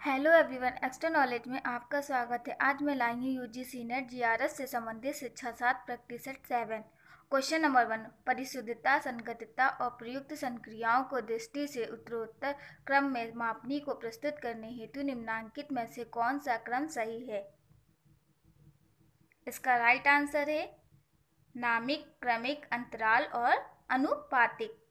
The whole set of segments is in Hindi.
हेलो एवरीवन, एक्स्ट्रा नॉलेज में आपका स्वागत है। आज मैं लाई हूँ UGC NET G R S से संबंधित शिक्षा सात, practice seven. Question number one, परिशुद्धता संगतता और प्रयुक्त संक्रियाओं को दृष्टि से उत्तरोत्तर क्रम में मापनी को प्रस्तुत करने हेतु निम्नांकित में से कौन सा क्रम सही है? इसका राइट आंसर है नामिक, क्रमिक, अंतराल और अनुपातिक।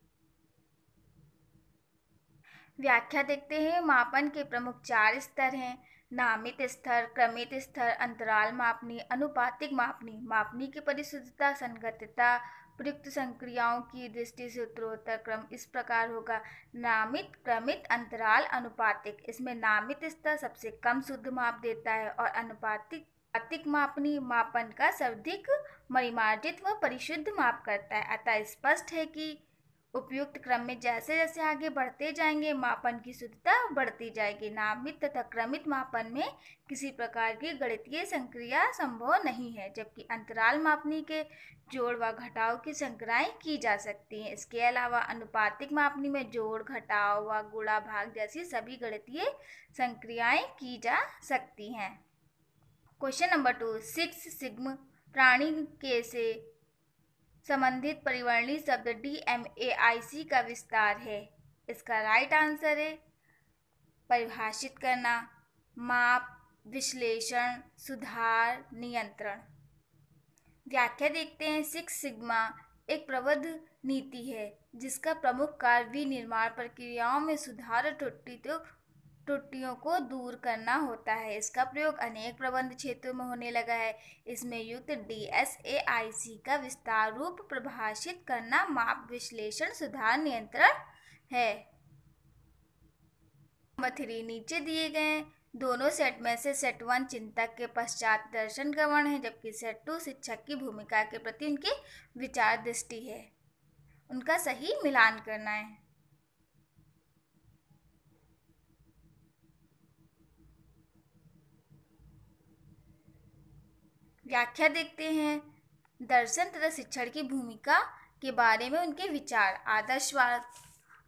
व्याख्या देखते हैं। मापन के प्रमुख चार स्तर हैं। नामित स्तर, क्रमित स्तर, अंतराल मापनी अनुपातिक मापनी। मापनी की परिशुद्धता, संगतता, प्रयुक्त संक्रियाओं की दृष्टि से उत्तरोत्तर क्रम इस प्रकार होगा। नामित, क्रमित, अंतराल अनुपातिक इसमें नामित स्तर सबसे कम शुद्ध माप देता है और अनुपातिक आतिक मापनी मापन का सर्वाधिक परिमार्जित व परिशुद्ध माप करता है। अतः स्पष्ट है कि उपयुक्त क्रम में जैसे जैसे आगे बढ़ते जाएँगे, मापन की शुद्धता बढ़ती जाएगी। नामित तथा क्रमित मापन में किसी प्रकार की गणितीय संक्रिया संभव नहीं है, जबकि अंतराल मापनी के जोड़ व घटाव की संक्रियाएँ की जा सकती हैं। इसके अलावा अनुपातिक मापनी में जोड़, घटाव व गुणा भाग जैसी सभी गणितीय संक्रियाएँ की जा सकती हैं। Question number two, six sigma प्राणी के से संबंधित परिवर्णी शब्द डी एम ए आई सी का विस्तार है। इसका राइट आंसर है। परिभाषित करना, माप, विश्लेषण, सुधार, नियंत्रण। व्याख्या देखते हैं। सिक्स सिग्मा एक प्रबद्ध नीति है, जिसका प्रमुख कार्य विनिर्माण प्रक्रियाओं में सुधार त्रुटि तो त्रुटियों को दूर करना होता है। इसका प्रयोग अनेक प्रबंध क्षेत्रों में होने लगा है। इसमें युक्त डी एस ए आई सी का विस्तार रूप प्रभाषित करना माप विश्लेषण सुधार नियंत्रण है। नंबर थ्री नीचे दिए गए दोनों सेट में से सेट वन चिंतक के पश्चात दर्शन का वर्ण है, जबकि सेट टू शिक्षक की भूमिका के प्रति उनकी विचार दृष्टि है। उनका सही मिलान करना है। व्याख्या देखते हैं। दर्शन तथा शिक्षण की भूमिका के बारे में उनके विचार। आदर्शवाद,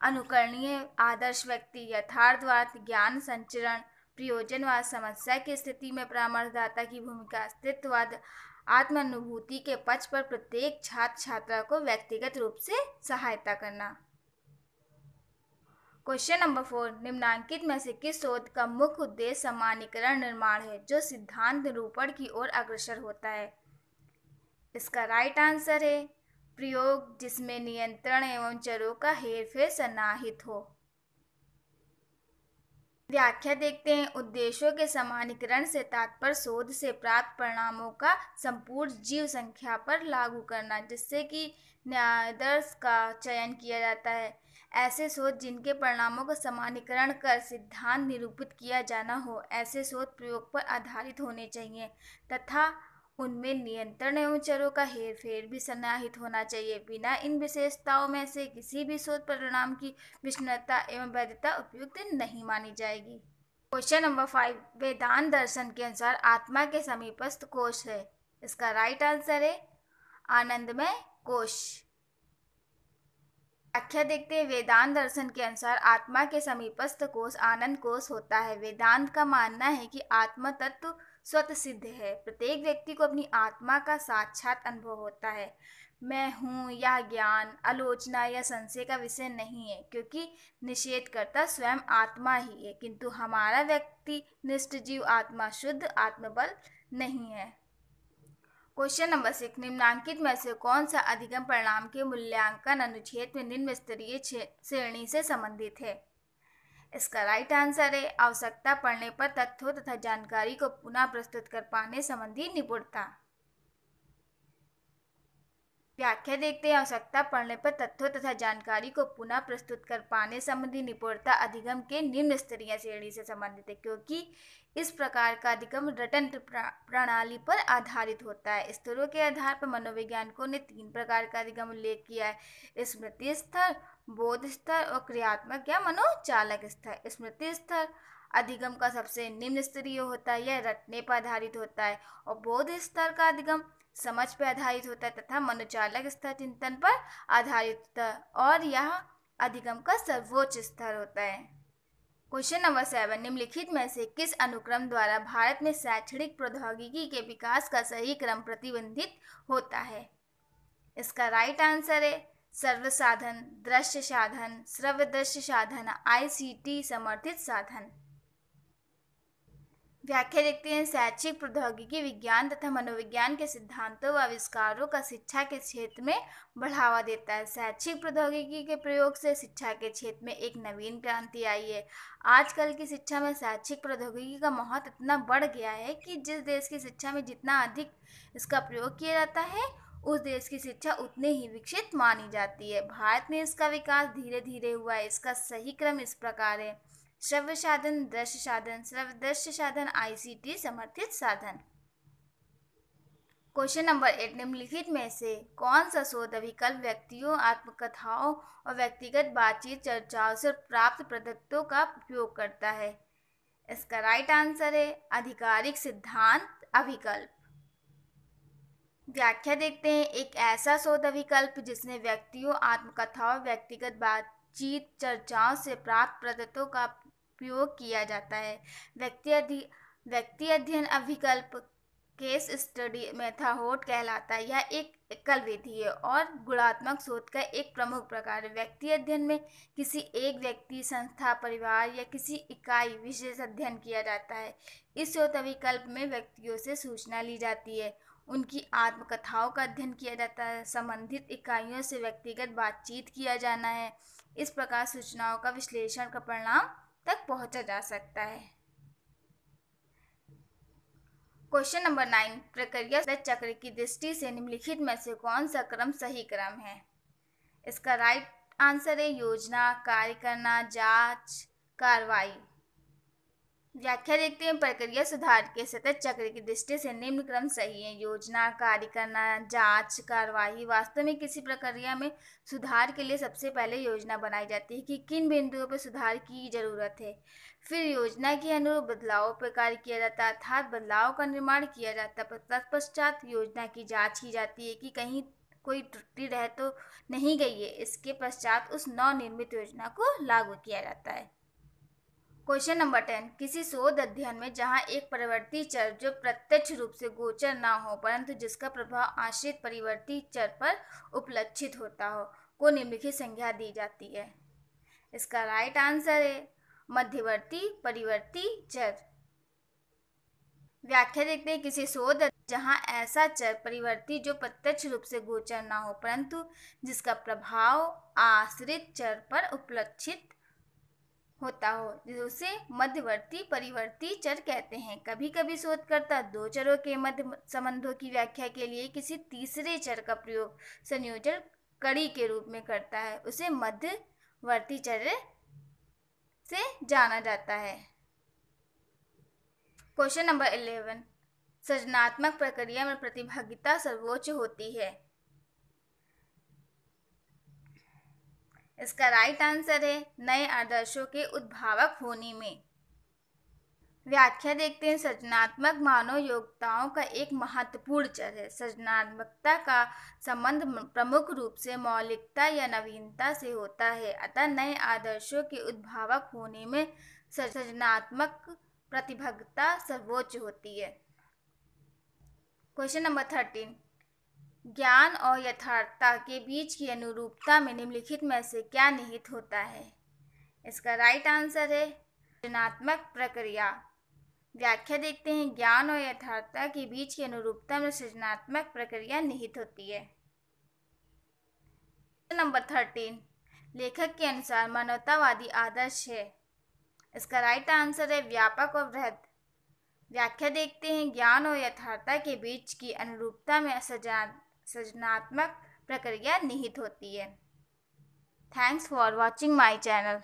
अनुकरणीय आदर्श व्यक्ति, यथार्थवाद, ज्ञान संचरण प्रयोजनवाद समस्या की स्थिति में परामर्शदाता की भूमिका, अस्तित्ववाद, आत्मानुभूति के पक्ष पर प्रत्येक छात्र छात्रा को व्यक्तिगत रूप से सहायता करना। क्वेश्चन नंबर फोर निम्नांकित में से किस शोध का मुख्य उद्देश्य समानीकरण निर्माण है, जो सिद्धांत निरूपण की ओर अग्रसर होता है? इसका राइट आंसर है, प्रयोग जिसमें नियंत्रण एवं चरों का हेरफेर सन्नाहित हो। व्याख्या देखते हैं। उद्देश्यों के समानीकरण से तात्पर्य शोध से प्राप्त परिणामों का संपूर्ण जीव संख्या पर लागू करना, जिससे कि न्यायादर्श का चयन किया जाता है। ऐसे शोध जिनके परिणामों का समानीकरण कर सिद्धांत निरूपित किया जाना हो, ऐसे शोध प्रयोग पर आधारित होने चाहिए तथा उनमें नियंत्रण एवं चरों का हेर फेर भी सन्नाहित होना चाहिए। बिना इन विशेषताओं में से किसी भी शोध परिणाम की विष्णुता एवं वैधता उपयुक्त नहीं मानी जाएगी। क्वेश्चन नंबर फाइव, वेदांत दर्शन के अनुसार आत्मा के समीपस्थ कोष है। इसका राइट आंसर है आनंदमय कोश। व्याख्या देखते हैं, वेदांत दर्शन के अनुसार आत्मा के समीपस्थ कोष, आनंद कोष होता है। वेदांत का मानना है कि आत्मा तत्व स्वतः सिद्ध है। प्रत्येक व्यक्ति को अपनी आत्मा का साक्षात अनुभव होता है। मैं हूँ या ज्ञान, आलोचना या संशय का विषय नहीं है, क्योंकि निषेध करता स्वयं आत्मा ही है, किंतु हमारा व्यक्ति निष्ठ जीव आत्मा शुद्ध आत्मबल नहीं है। क्वेश्चन नंबर सिक्स, निम्नांकित में से कौन सा अधिगम परिणाम के मूल्यांकन अनुच्छेद में निम्न स्तरीय श्रेणी से संबंधित है? इसका राइट आंसर है, आवश्यकता पड़ने पर तथ्यों तथा जानकारी को पुनः प्रस्तुत कर पाने संबंधी निपुणता। व्याख्या देखते हैं आवश्यकता पड़ने पर तथ्यों तथा जानकारी को पुनः प्रस्तुत कर पाने संबंधी निपुणता अधिगम के निम्न स्तरीय श्रेणी से संबंधित है, क्योंकि इस प्रकार का अधिगम रटन प्रणाली पर आधारित होता है। स्तरों के आधार पर मनोवैज्ञानिकों ने तीन प्रकार का अधिगम उल्लेख किया है, स्मृति स्तर बोध स्तर और क्रियात्मक या मनोचालक स्तर स्मृति स्तर अधिगम का सबसे निम्न स्तरीय होता है, यह रटने पर आधारित होता है और बोध स्तर का अधिगम समझ पर आधारित होता है तथा मनोचालक स्तर चिंतन पर आधारित होता है और यह अधिगम का सर्वोच्च स्तर होता है। क्वेश्चन नंबर सेवन निम्नलिखित में से किस अनुक्रम द्वारा भारत में शैक्षणिक प्रौद्योगिकी के विकास का सही क्रम प्रतिबंधित होता है? इसका राइट आंसर है, सर्व साधन, दृश्य साधन श्रव्य दृश्य साधन आईसीटी समर्थित साधन। व्याख्या देखते हैं। शैक्षिक प्रौद्योगिकी विज्ञान तथा मनोविज्ञान के सिद्धांतों व आविष्कारों का शिक्षा के क्षेत्र में बढ़ावा देता है। शैक्षिक प्रौद्योगिकी के प्रयोग से शिक्षा के क्षेत्र में एक नवीन क्रांति आई है। आजकल की शिक्षा में शैक्षिक प्रौद्योगिकी का महत्व इतना बढ़ गया है कि जिस देश की शिक्षा में जितना अधिक इसका प्रयोग किया जाता है, उस देश की शिक्षा उतने ही विकसित मानी जाती है। भारत में इसका विकास धीरे धीरे हुआ है। इसका सही क्रम इस प्रकार है। श्रव्य साधन दृश्य साधन श्रव्य दृश्य साधन आईसीटी समर्थित साधन। क्वेश्चन नंबर एट निम्नलिखित में से कौन सा शोध विकल्प व्यक्तियों, आत्मकथाओं और व्यक्तिगत बातचीत, चर्चाओं से प्राप्त प्रदत्तों का उपयोग करता है? इसका राइट आंसर है आधिकारिक सिद्धांत अभिकल्प। व्याख्या देखते हैं, एक ऐसा शोध विकल्प जिसने व्यक्तियों, आत्मकथाओं, व्यक्तिगत बातचीत, चर्चाओं से प्राप्त प्रदत्तों का उपयोग किया जाता है। व्यक्ति अधि, व्यक्ति अध्ययन अभिकल्प केस स्टडी मेथाहोड कहलाता है। यह एक एकल विधि है और गुणात्मक शोध का एक प्रमुख प्रकार है। व्यक्ति अध्ययन में किसी एक व्यक्ति, संस्था, परिवार या किसी इकाई विशेष अध्ययन किया जाता है। इस शोध अभिकल्प में व्यक्तियों से सूचना ली जाती है। उनकी आत्मकथाओं का अध्ययन किया जाता है। संबंधित इकाइयों से व्यक्तिगत बातचीत किया जाना है। इस प्रकार सूचनाओं का विश्लेषण का परिणाम तक पहुँचा जा सकता है। क्वेश्चन नंबर नाइन प्रक्रिया चक्र की दृष्टि से निम्नलिखित में से कौन सा क्रम सही क्रम है? इसका राइट आंसर है योजना, कार्य करना, जाँच, कार्रवाई। व्याख्या देखते हैं, प्रक्रिया सुधार के सतत चक्र की दृष्टि से निम्न क्रम सही है। योजना कार्य करना जाँच, कार्यवाही वास्तव में किसी प्रक्रिया में सुधार के लिए सबसे पहले योजना बनाई जाती है कि किन बिंदुओं पर सुधार की ज़रूरत है। फिर योजना के अनुरूप बदलावों पर कार्य किया जाता है, अर्थात बदलाव का निर्माण किया जाता है तत्पश्चात योजना की जाँच की जाती है कि कहीं कोई त्रुटि रह तो नहीं गई है। इसके पश्चात उस नवनिर्मित योजना को लागू किया जाता है। क्वेश्चन नंबर टेन किसी शोध अध्ययन में जहाँ एक परिवर्ती चर जो प्रत्यक्ष रूप से गोचर ना हो, परंतु जिसका प्रभाव आश्रित परिवर्ती चर पर उपलक्षित होता हो, को निम्नलिखित संज्ञा दी जाती है। इसका राइट आंसर है, मध्यवर्ती परिवर्ती चर। व्याख्या देखते हैं, किसी शोध जहाँ ऐसा चर परिवर्ती जो प्रत्यक्ष रूप से गोचर ना हो, परंतु जिसका प्रभाव आश्रित चर पर उपलक्षित होता हो। उसे मध्यवर्ती, परिवर्ती चर कहते हैं। कभी कभी शोधकर्ता दो चरों के मध्य संबंधों की व्याख्या के लिए किसी तीसरे चर का प्रयोग संयोजन कड़ी के रूप में करता है। उसे मध्यवर्ती चर से जाना जाता है। Question number eleven. सृजनात्मक प्रक्रिया में प्रतिभागिता सर्वोच्च होती है। इसका राइट आंसर है नए आदर्शों के उद्भावक होने में। व्याख्या देखते हैं, सृजनात्मक मानव योग्यताओं का एक महत्वपूर्ण चर है। सृजनात्मकता का संबंध प्रमुख रूप से मौलिकता या नवीनता से होता है, अतः नए आदर्शों के उद्भावक होने में सृजनात्मक प्रतिभगता सर्वोच्च होती है। क्वेश्चन नंबर थर्टीन ज्ञान और यथार्थता के बीच की अनुरूपता में निम्नलिखित में से क्या निहित होता है? इसका राइट आंसर है सृजनात्मक प्रक्रिया। व्याख्या देखते हैं, ज्ञान और यथार्थता के बीच की अनुरूपता में सृजनात्मक प्रक्रिया निहित होती है। नंबर थर्टीन लेखक के अनुसार मानवतावादी आदर्श है। इसका राइट आंसर है, व्यापक और वृहद। व्याख्या देखते हैं, ज्ञान और यथार्थता के बीच की अनुरूपता में सृजन सृजनात्मक प्रक्रिया निहित होती है। Thanks for watching my channel